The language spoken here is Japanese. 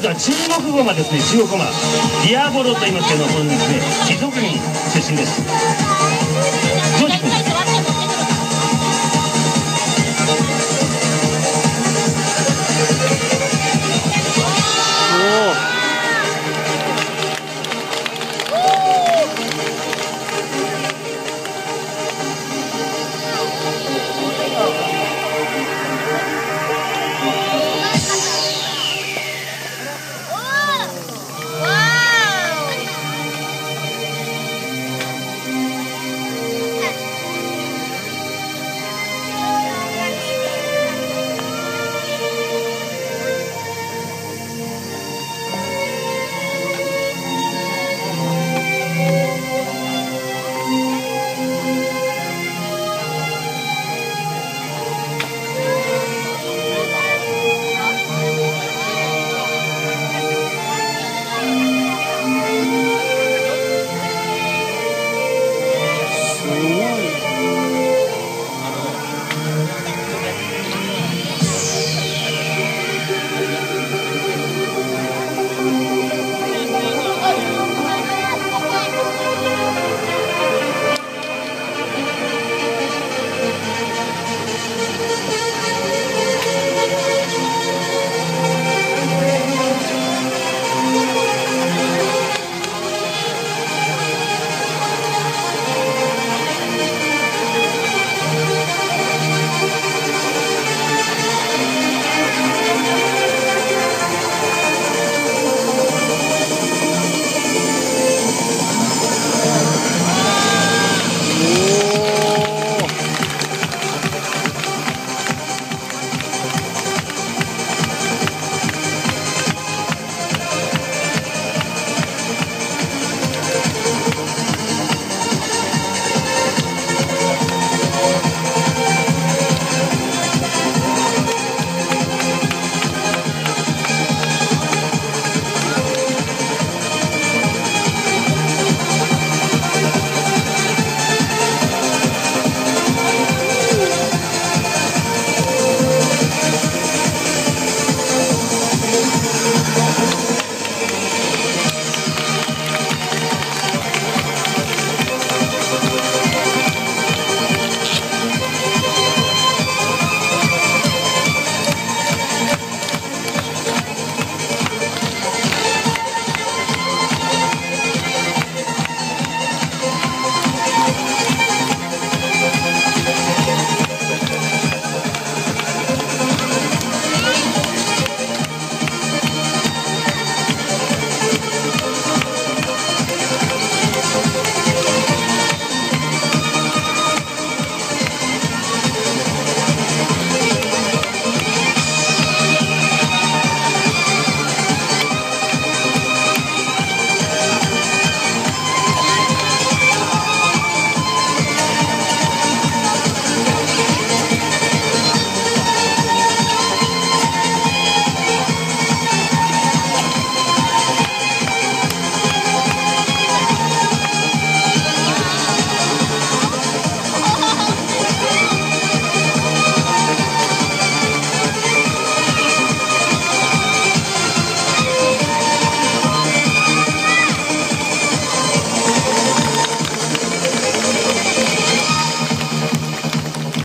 ずは中国語がですね中国語がディアボロと言いますけどこれですね貴族県出身です。